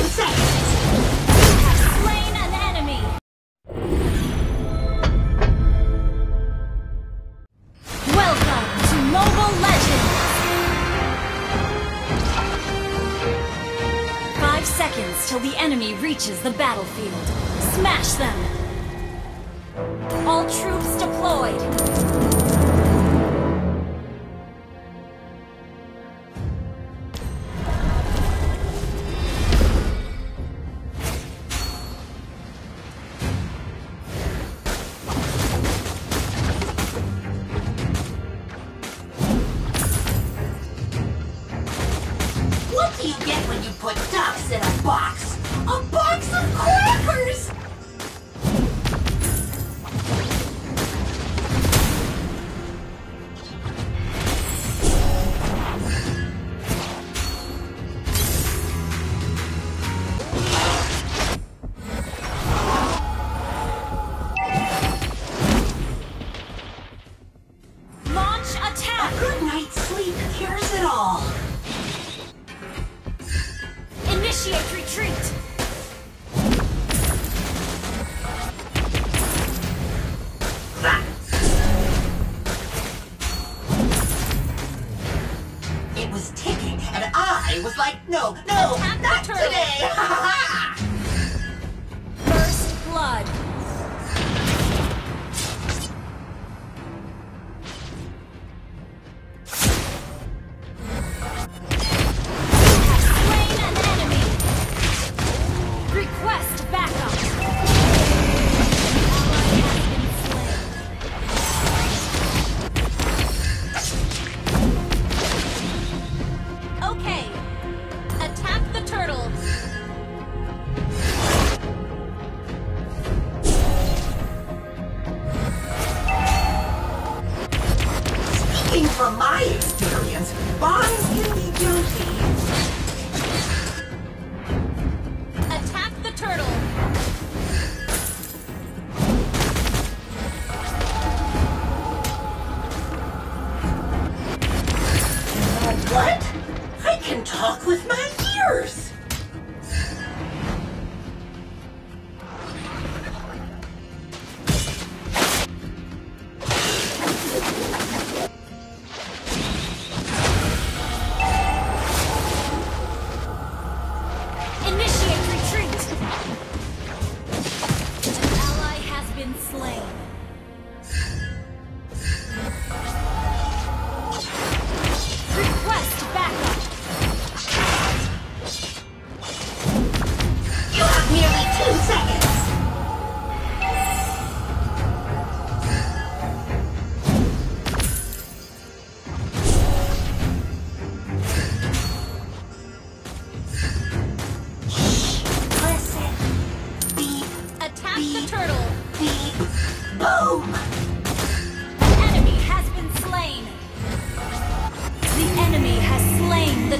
Insect! you get when you put ducks in a box? A box of crackers! from my experience, bonds can be juicy. Attack the turtle! What? I can talk with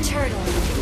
turtle.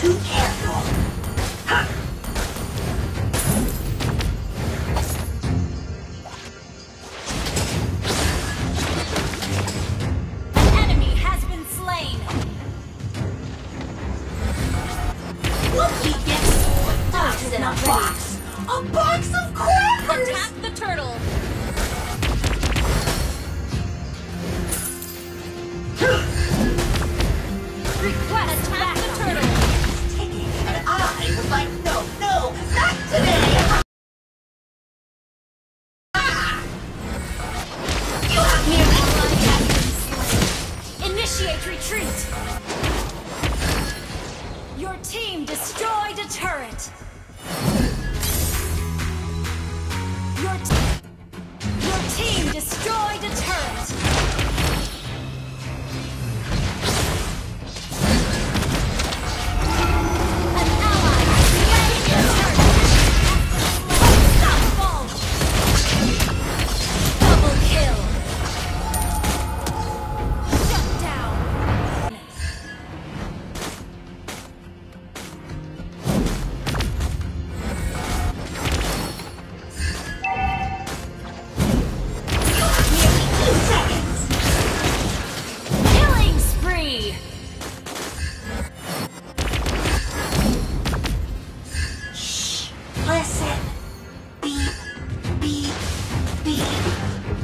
too careful. An enemy has been slain. What a box. A box of crackers. Attack the turtle.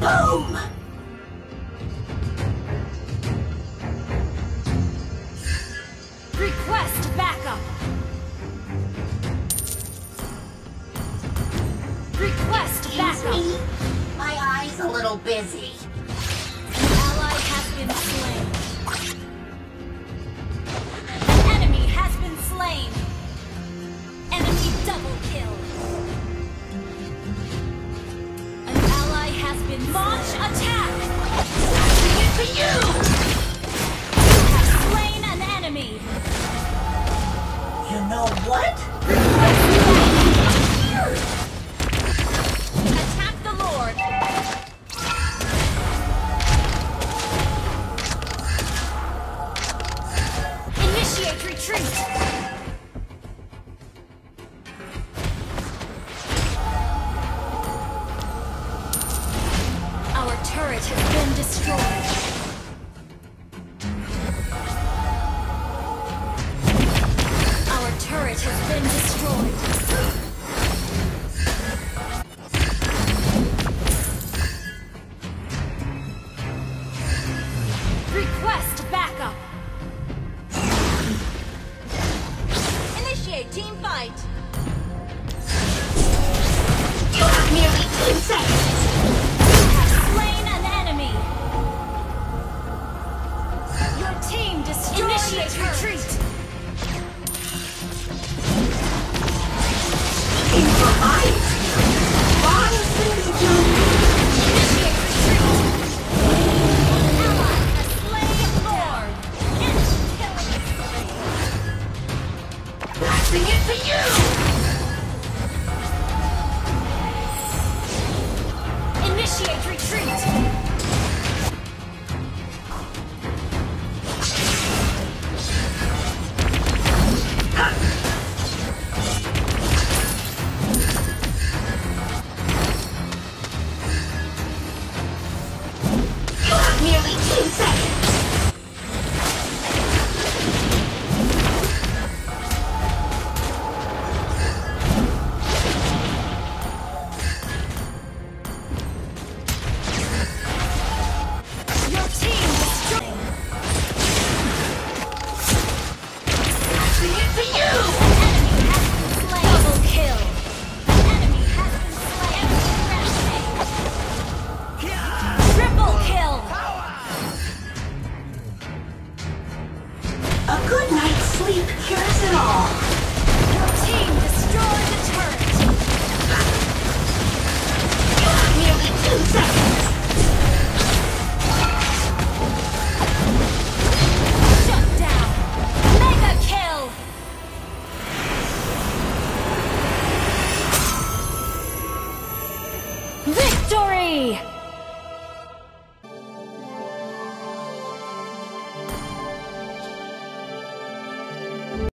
Boom! know what? Attack the Lord! Initiate retreat! Our turret has been destroyed. Request backup! Initiate team fight! You have nearly 10 seconds! You have slain an enemy! Your team destroyed Initiate the retreat! Aim Retreat!